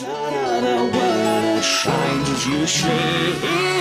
The world you sleep.